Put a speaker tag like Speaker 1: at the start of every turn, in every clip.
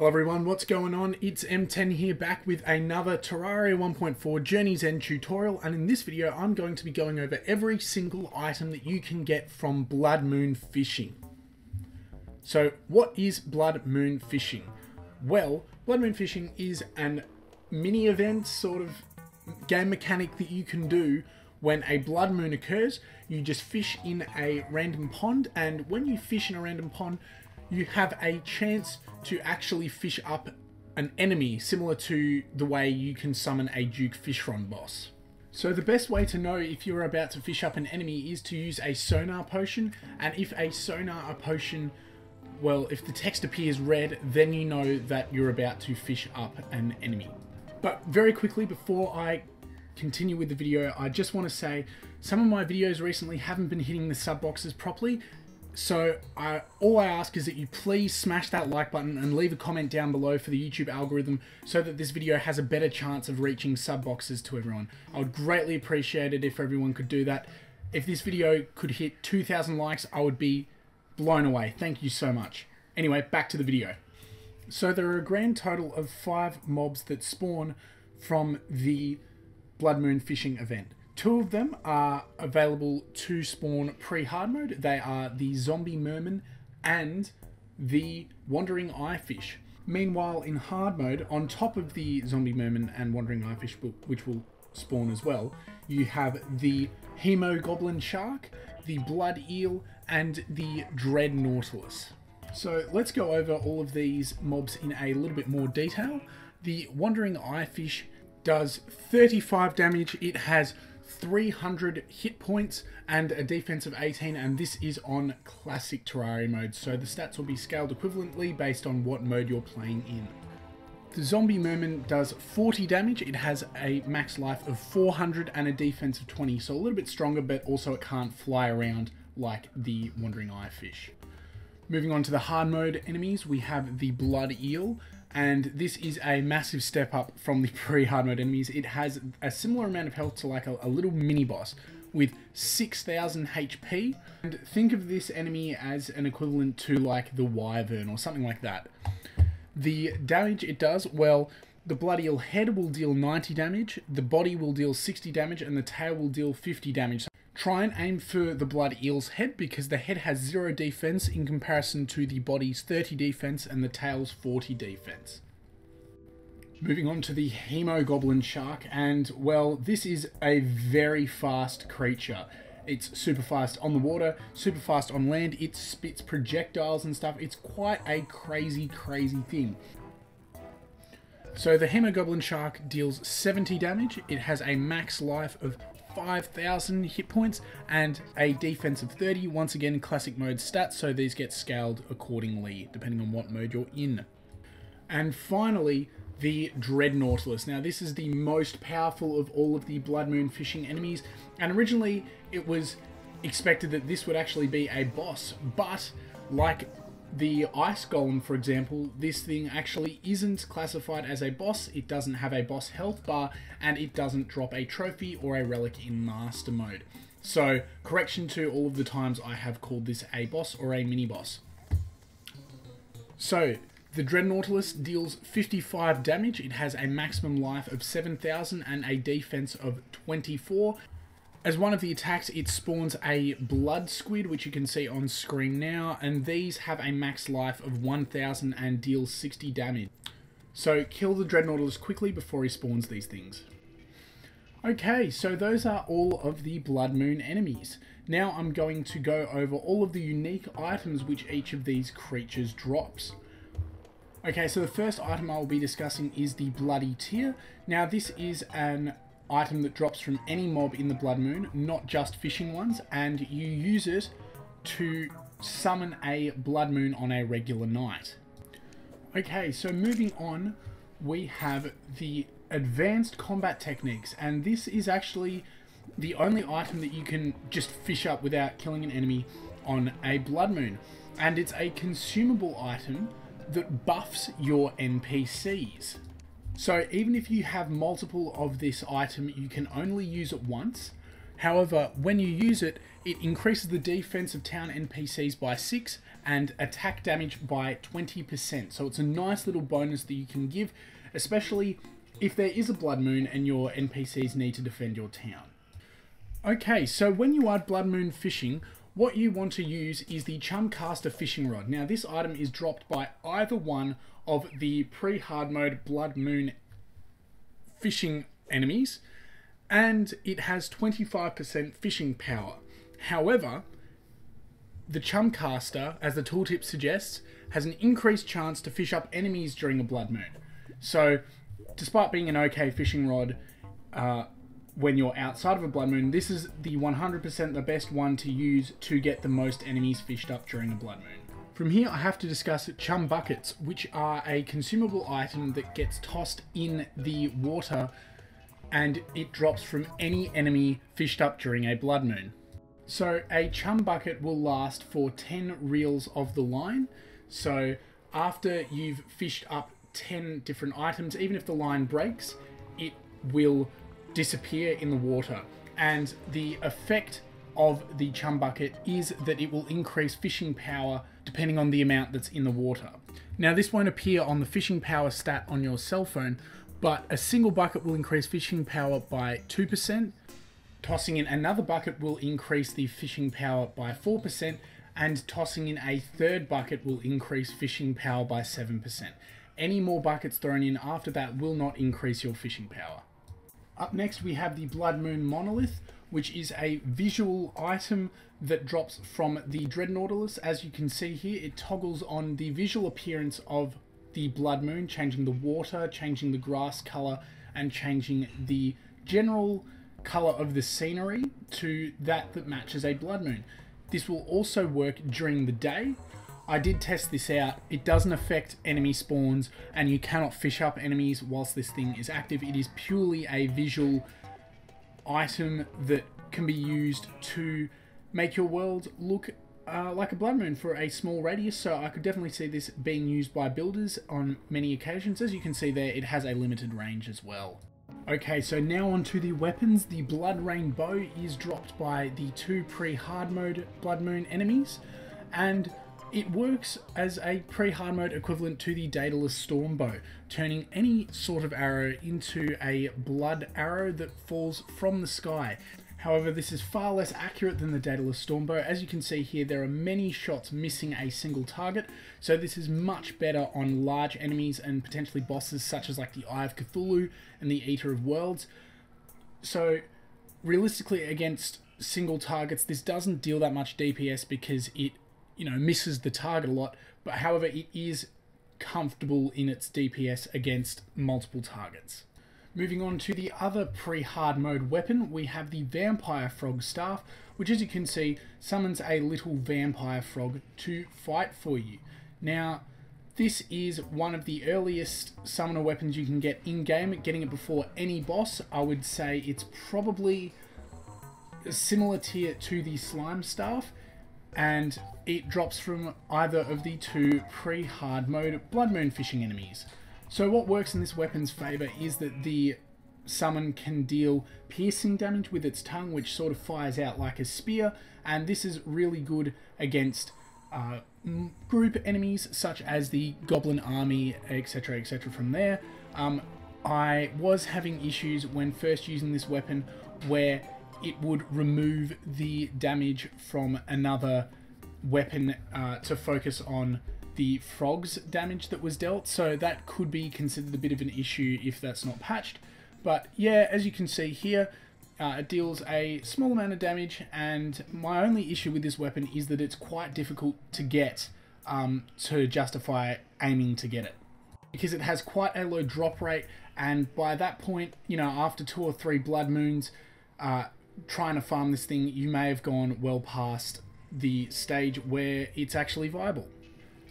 Speaker 1: Hello everyone, what's going on? It's MTEN here back with another Terraria 1.4 Journey's End tutorial and in this video I'm going to be going over every single item that you can get from Blood Moon Fishing. So what is Blood Moon Fishing? Well, Blood Moon Fishing is an mini event sort of game mechanic that you can do when a blood moon occurs. You just fish in a random pond and when you fish in a random pond you have a chance to actually fish up an enemy similar to the way you can summon a Duke Fishron boss. So the best way to know if you're about to fish up an enemy is to use a sonar potion and if a sonar potion well if the text appears red then you know that you're about to fish up an enemy. But very quickly before I continue with the video I just want to say some of my videos recently haven't been hitting the sub boxes properly so I, all I ask is that you please smash that like button and leave a comment down below for the YouTube algorithm so that this video has a better chance of reaching sub boxes to everyone. I would greatly appreciate it if everyone could do that. If this video could hit 2,000 likes, I would be blown away. Thank you so much. Anyway, back to the video. So there are a grand total of five mobs that spawn from the Blood Moon fishing event. Two of them are available to spawn pre-hard mode. They are the Zombie Merman and the Wandering Eyefish. Meanwhile, in hard mode, on top of the Zombie Merman and Wandering Eyefish, book, which will spawn as well, you have the Hemogoblin Shark, the Blood Eel, and the Dreadnautilus. So let's go over all of these mobs in a little bit more detail. The Wandering Eyefish does 35 damage. It has 300 hit points and a defense of 18 and this is on classic Terraria mode so the stats will be scaled equivalently based on what mode you're playing in. The Zombie Merman does 40 damage, it has a max life of 400 and a defense of 20 so a little bit stronger but also it can't fly around like the Wandering Eye Fish. Moving on to the hard mode enemies we have the Blood Eel and this is a massive step up from the pre-hard mode enemies. It has a similar amount of health to like a, a little mini boss with 6000 HP. And think of this enemy as an equivalent to like the Wyvern or something like that. The damage it does, well, the Blood Eel head will deal 90 damage, the body will deal 60 damage, and the tail will deal 50 damage. Try and aim for the Blood Eel's head because the head has 0 defense in comparison to the body's 30 defense and the tail's 40 defense. Moving on to the Hemogoblin Shark, and well, this is a very fast creature. It's super fast on the water, super fast on land, it spits projectiles and stuff. It's quite a crazy, crazy thing. So the Hemogoblin Shark deals 70 damage, it has a max life of 5,000 hit points and a defense of 30. Once again, classic mode stats, so these get scaled accordingly depending on what mode you're in. And finally, the Dreadnautilus. Now, this is the most powerful of all of the Blood Moon fishing enemies, and originally it was expected that this would actually be a boss, but like the Ice Golem, for example, this thing actually isn't classified as a boss, it doesn't have a boss health bar, and it doesn't drop a trophy or a relic in Master Mode. So, correction to all of the times I have called this a boss or a mini-boss. So, the Dreadnautilus deals 55 damage, it has a maximum life of 7000 and a defense of 24, as one of the attacks, it spawns a blood squid, which you can see on screen now, and these have a max life of 1000 and deal 60 damage. So kill the Dreadnautilus quickly before he spawns these things. Okay, so those are all of the Blood Moon enemies. Now I'm going to go over all of the unique items which each of these creatures drops. Okay, so the first item I will be discussing is the Bloody Tear. Now this is an item that drops from any mob in the Blood Moon, not just fishing ones, and you use it to summon a Blood Moon on a regular night. Okay, so moving on, we have the advanced combat techniques, and this is actually the only item that you can just fish up without killing an enemy on a Blood Moon. And it's a consumable item that buffs your NPCs. So even if you have multiple of this item, you can only use it once. However, when you use it, it increases the defense of town NPCs by 6 and attack damage by 20%. So it's a nice little bonus that you can give, especially if there is a blood moon and your NPCs need to defend your town. Okay, so when you are blood moon fishing, what you want to use is the Chumcaster fishing rod. Now this item is dropped by either one of the pre-hard mode blood moon fishing enemies and it has 25% fishing power. However, the Chumcaster, as the tooltip suggests, has an increased chance to fish up enemies during a blood moon. So, despite being an okay fishing rod, uh, when you're outside of a blood moon, this is the 100% the best one to use to get the most enemies fished up during a blood moon. From here, I have to discuss chum buckets, which are a consumable item that gets tossed in the water and it drops from any enemy fished up during a blood moon. So a chum bucket will last for 10 reels of the line. So after you've fished up 10 different items, even if the line breaks, it will disappear in the water. And the effect of the chum bucket is that it will increase fishing power depending on the amount that's in the water. Now this won't appear on the fishing power stat on your cell phone, but a single bucket will increase fishing power by 2%. Tossing in another bucket will increase the fishing power by 4%, and tossing in a third bucket will increase fishing power by 7%. Any more buckets thrown in after that will not increase your fishing power. Up next, we have the Blood Moon Monolith, which is a visual item that drops from the Dreadnautilus. As you can see here, it toggles on the visual appearance of the blood moon, changing the water, changing the grass color, and changing the general color of the scenery to that that matches a blood moon. This will also work during the day. I did test this out. It doesn't affect enemy spawns and you cannot fish up enemies whilst this thing is active. It is purely a visual item that can be used to make your world look uh, like a blood moon for a small radius, so I could definitely see this being used by builders on many occasions. As you can see there, it has a limited range as well. Okay, so now on to the weapons. The Blood Rain Bow is dropped by the two pre-hard mode Blood Moon enemies, and it works as a pre-hard mode equivalent to the Daedalus Storm Bow, turning any sort of arrow into a blood arrow that falls from the sky. However, this is far less accurate than the Daedalus Stormbow. As you can see here, there are many shots missing a single target, so this is much better on large enemies and potentially bosses such as like the Eye of Cthulhu and the Eater of Worlds. So, realistically, against single targets, this doesn't deal that much DPS because it, you know, misses the target a lot, but however, it is comfortable in its DPS against multiple targets. Moving on to the other pre-hard mode weapon, we have the Vampire Frog Staff, which as you can see, summons a little vampire frog to fight for you. Now, this is one of the earliest summoner weapons you can get in-game, getting it before any boss. I would say it's probably a similar tier to the Slime Staff, and it drops from either of the two pre-hard mode Blood Moon fishing enemies. So what works in this weapon's favour is that the summon can deal piercing damage with its tongue, which sort of fires out like a spear, and this is really good against uh, group enemies such as the Goblin Army, etc., etc. From there, um, I was having issues when first using this weapon where it would remove the damage from another weapon uh, to focus on the frog's damage that was dealt, so that could be considered a bit of an issue if that's not patched. But yeah, as you can see here, uh, it deals a small amount of damage, and my only issue with this weapon is that it's quite difficult to get um, to justify aiming to get it. Because it has quite a low drop rate, and by that point, you know, after two or three blood moons, uh, trying to farm this thing, you may have gone well past the stage where it's actually viable.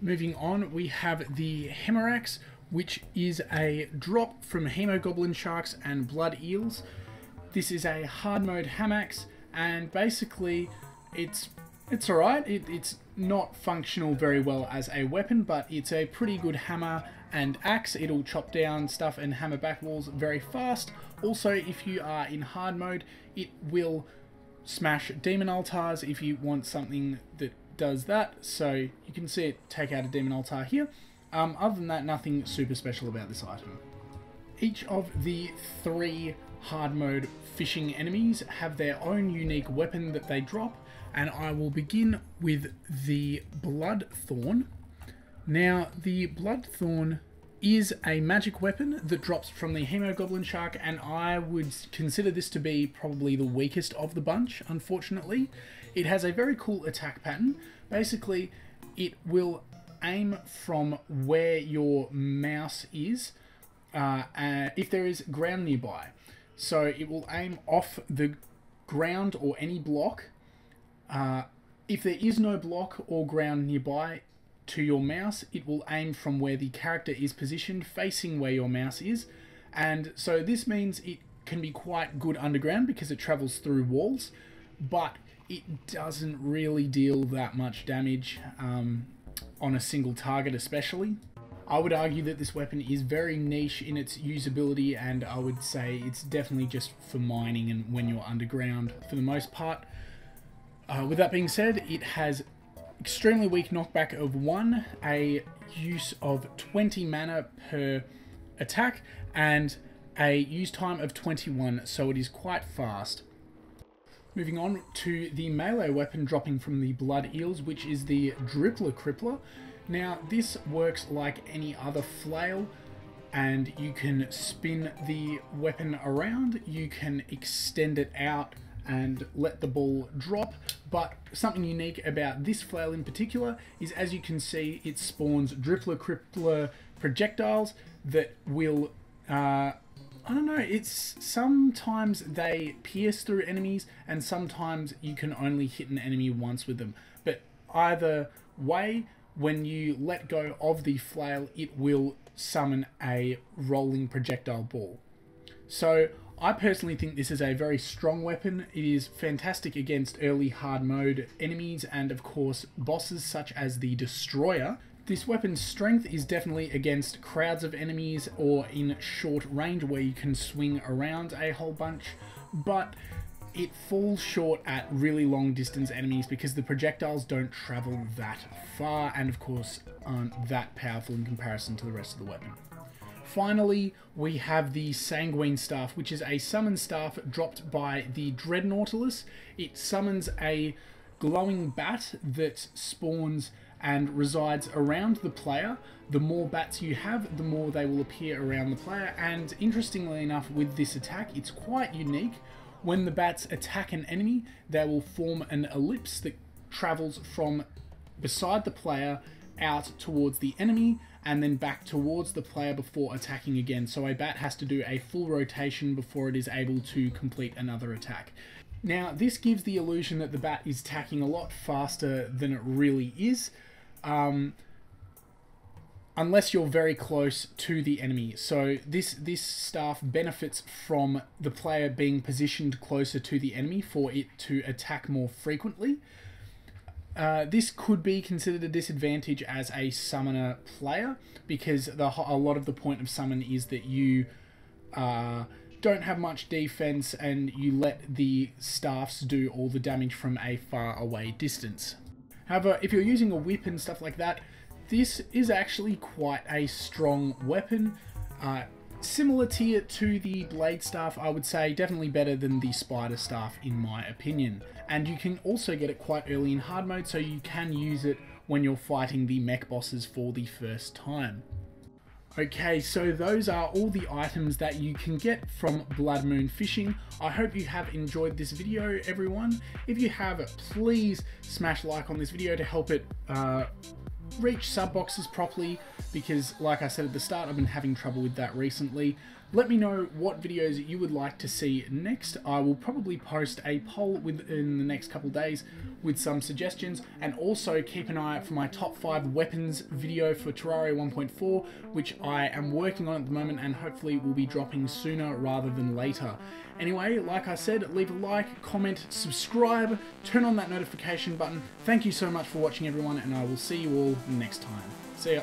Speaker 1: Moving on, we have the Haemorrhaxe, which is a drop from Hemogoblin Sharks and Blood Eels. This is a hard mode Hamax, and basically it's it's alright. It, it's not functional very well as a weapon, but it's a pretty good hammer and axe. It'll chop down stuff and hammer back walls very fast. Also, if you are in hard mode, it will smash demon altars if you want something that does that. So you can see it take out a demon altar here. Um, other than that, nothing super special about this item. Each of the three hard mode fishing enemies have their own unique weapon that they drop, and I will begin with the Bloodthorn. Now, the Bloodthorn is a magic weapon that drops from the Hemogoblin Shark, and I would consider this to be probably the weakest of the bunch, unfortunately. It has a very cool attack pattern. Basically, it will aim from where your mouse is uh, uh, if there is ground nearby. So it will aim off the ground or any block. Uh, if there is no block or ground nearby to your mouse, it will aim from where the character is positioned, facing where your mouse is. And so this means it can be quite good underground because it travels through walls, but it doesn't really deal that much damage um, on a single target, especially. I would argue that this weapon is very niche in its usability, and I would say it's definitely just for mining and when you're underground for the most part. Uh, with that being said, it has extremely weak knockback of 1, a use of 20 mana per attack, and a use time of 21, so it is quite fast. Moving on to the melee weapon dropping from the Blood Eels, which is the Drippler Crippler. Now, this works like any other flail, and you can spin the weapon around, you can extend it out and let the ball drop. But something unique about this flail in particular is as you can see, it spawns Drippler Crippler projectiles that will, uh, I don't know, it's sometimes they pierce through enemies and sometimes you can only hit an enemy once with them. But either way, when you let go of the flail, it will summon a rolling projectile ball. So I personally think this is a very strong weapon. It is fantastic against early hard mode enemies and of course bosses such as the Destroyer. This weapon's strength is definitely against crowds of enemies or in short range where you can swing around a whole bunch, but it falls short at really long distance enemies because the projectiles don't travel that far and of course aren't that powerful in comparison to the rest of the weapon. Finally, we have the Sanguine Staff, which is a summon staff dropped by the Dreadnautilus. It summons a glowing bat that spawns and resides around the player. The more bats you have, the more they will appear around the player. And interestingly enough, with this attack, it's quite unique when the bats attack an enemy, they will form an ellipse that travels from beside the player out towards the enemy and then back towards the player before attacking again. So a bat has to do a full rotation before it is able to complete another attack. Now, this gives the illusion that the bat is attacking a lot faster than it really is. Um, unless you're very close to the enemy. So this this staff benefits from the player being positioned closer to the enemy for it to attack more frequently. Uh, this could be considered a disadvantage as a summoner player because the, a lot of the point of summon is that you uh, don't have much defense and you let the staffs do all the damage from a far away distance. However, if you're using a whip and stuff like that, this is actually quite a strong weapon. Uh, similar tier to the Blade Staff, I would say, definitely better than the Spider Staff in my opinion. And you can also get it quite early in hard mode, so you can use it when you're fighting the mech bosses for the first time. Okay, so those are all the items that you can get from Blood Moon Fishing. I hope you have enjoyed this video, everyone. If you have, please smash like on this video to help it uh, reach sub boxes properly because like I said at the start I've been having trouble with that recently. Let me know what videos you would like to see next. I will probably post a poll within the next couple days with some suggestions and also keep an eye out for my top 5 weapons video for Terraria 1.4 which I am working on at the moment and hopefully will be dropping sooner rather than later. Anyway, like I said, leave a like, comment, subscribe, turn on that notification button. Thank you so much for watching everyone and I will see you all next time. See ya.